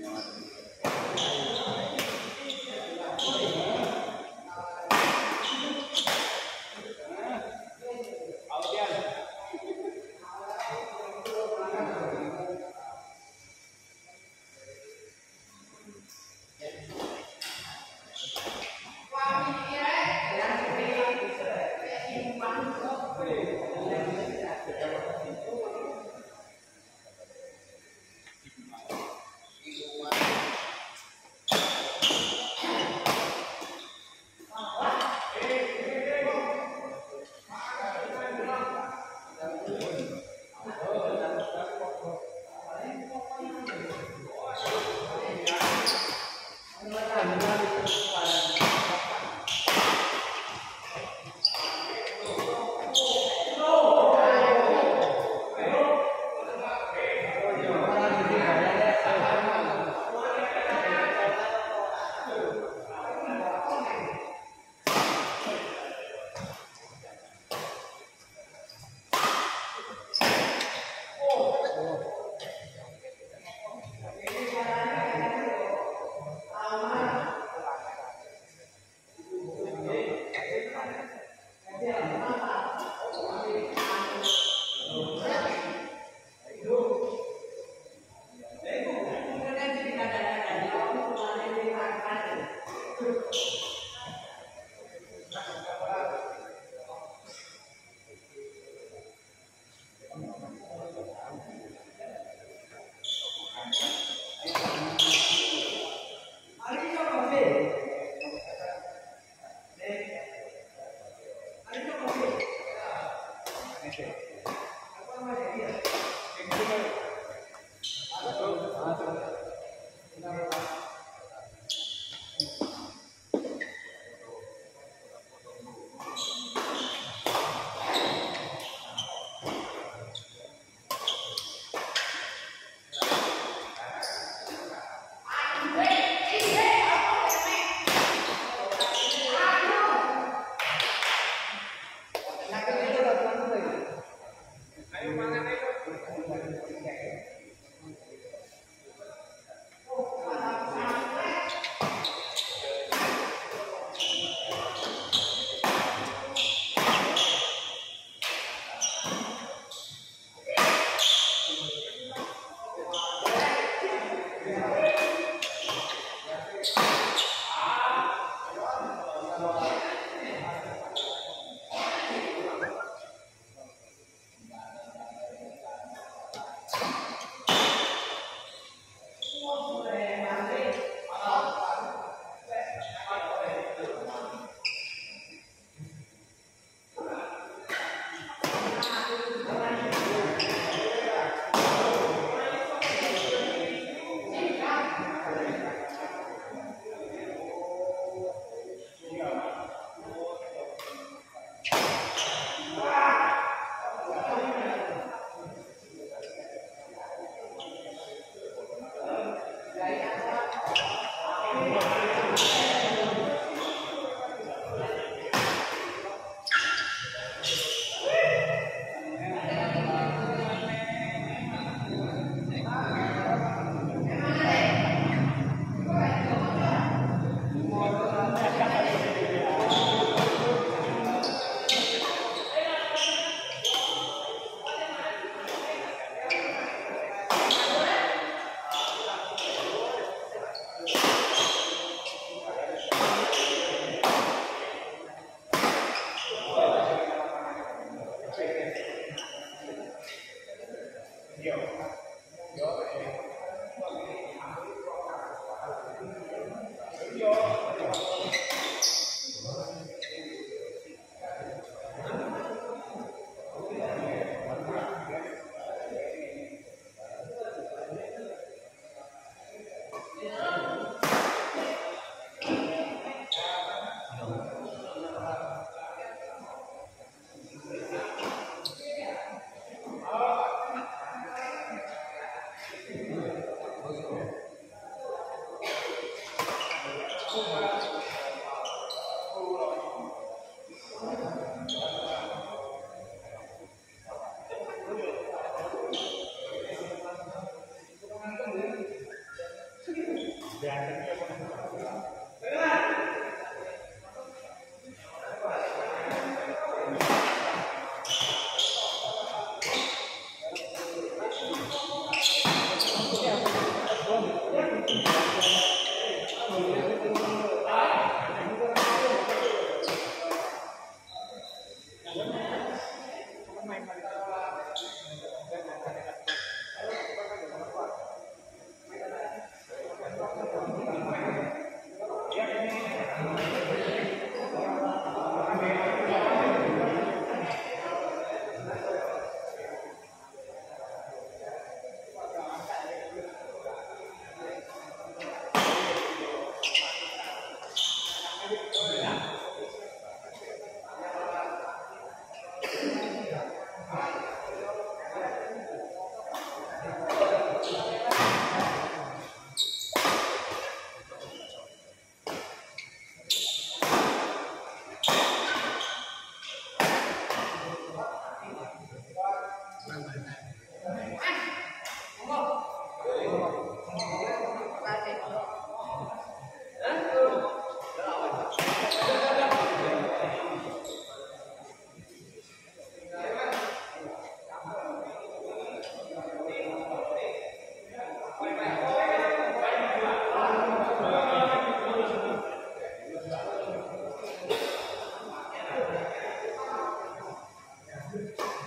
Gracias.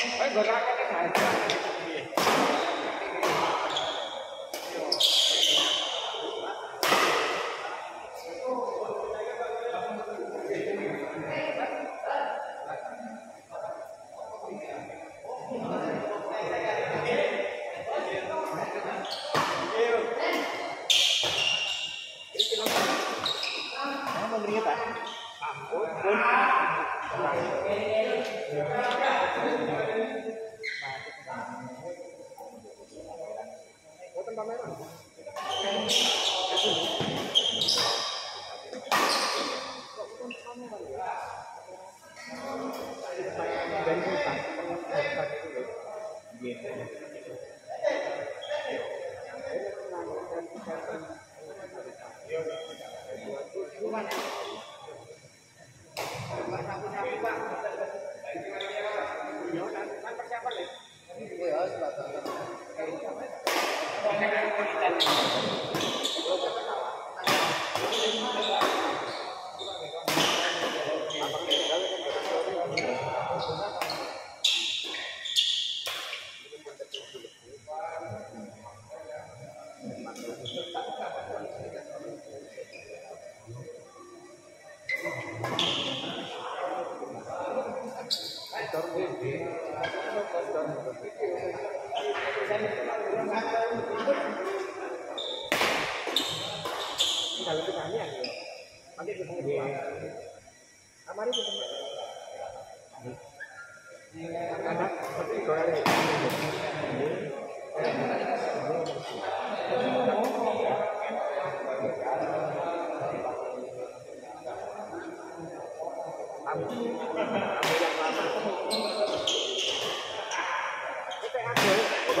Hey, good luck. カメラ。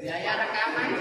Biaya rekaman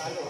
ভালো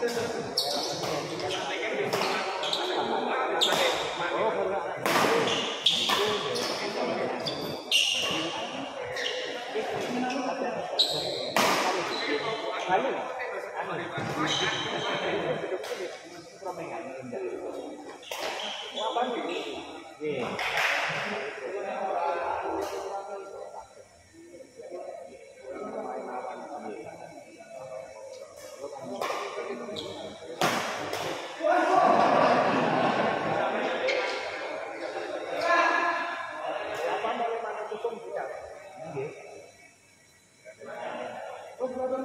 Oh, ini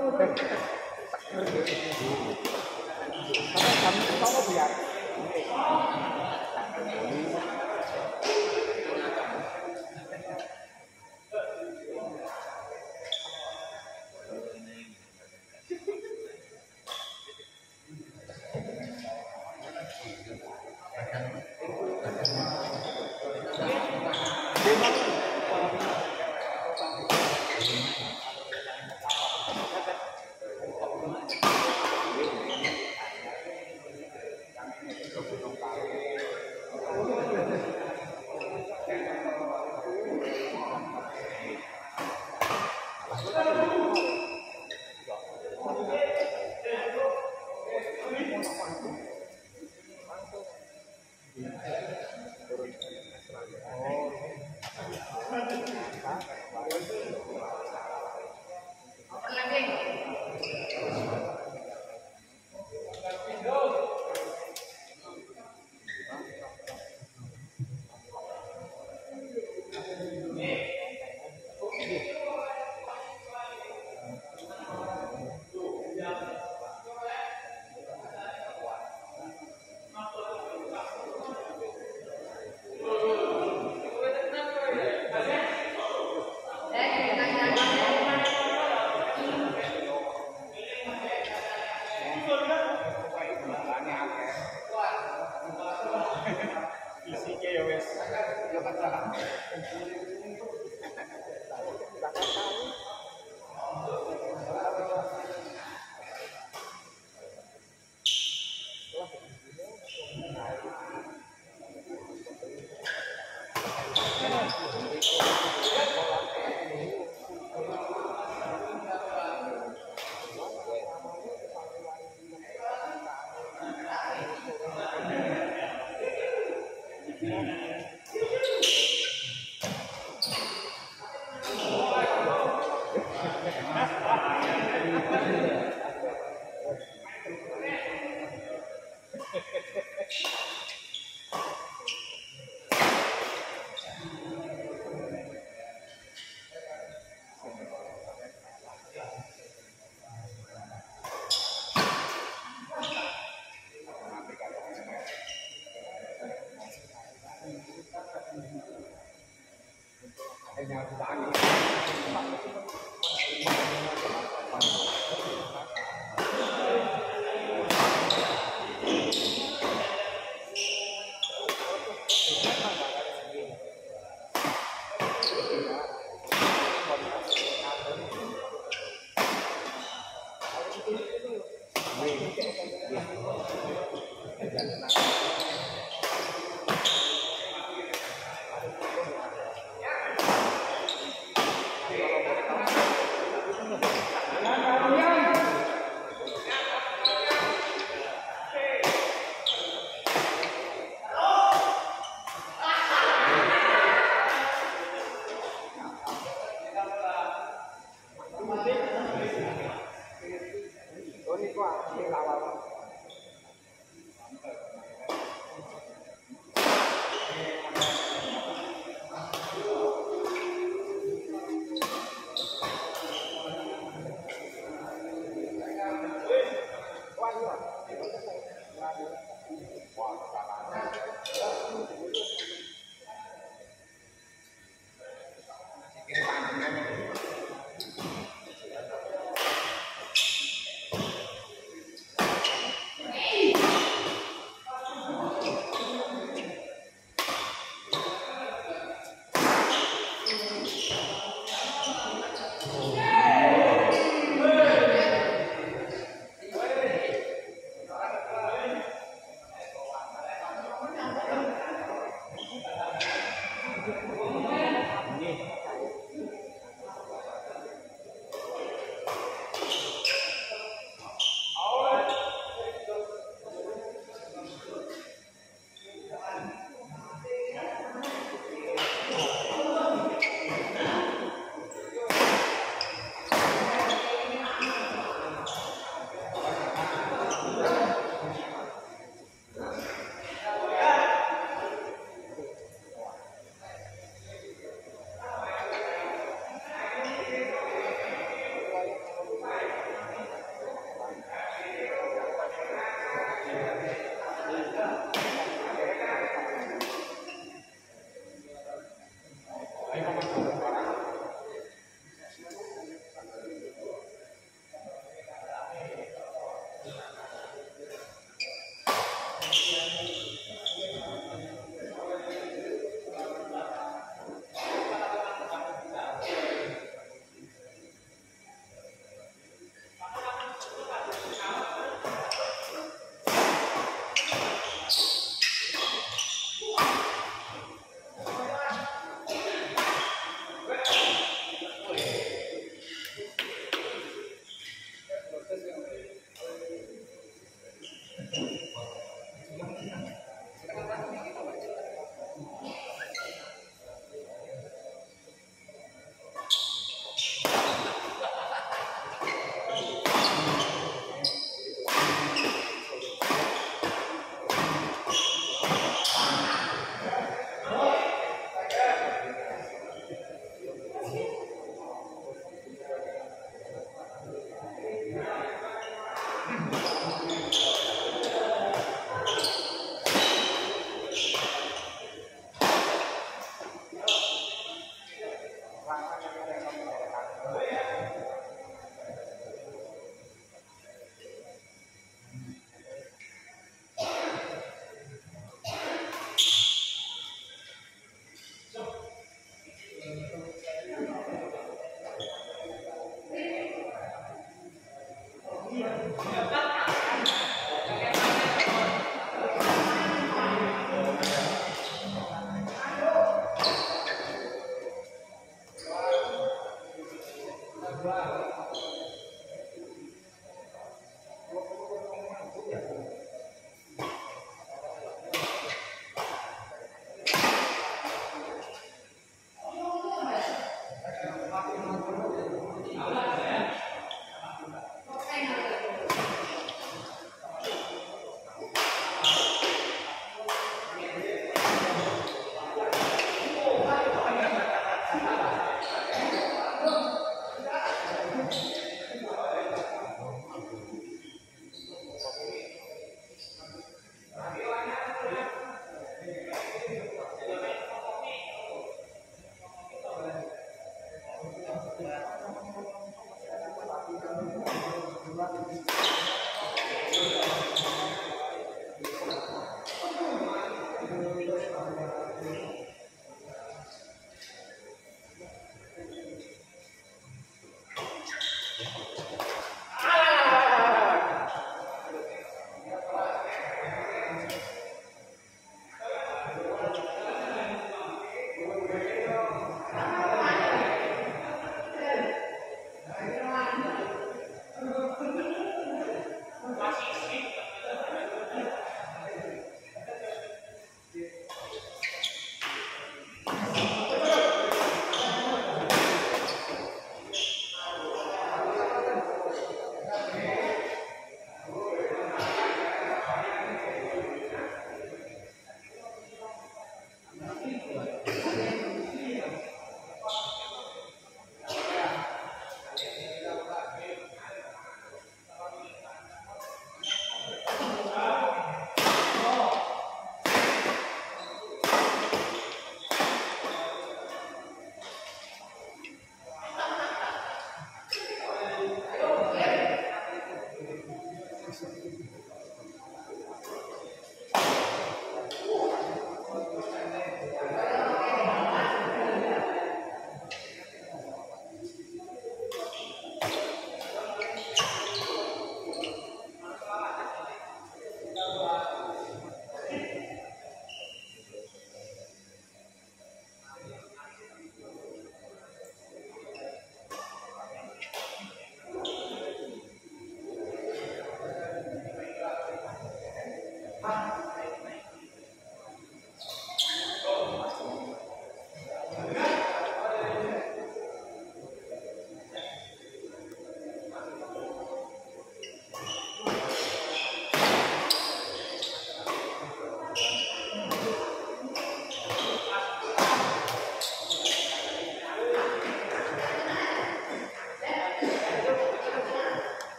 kok awal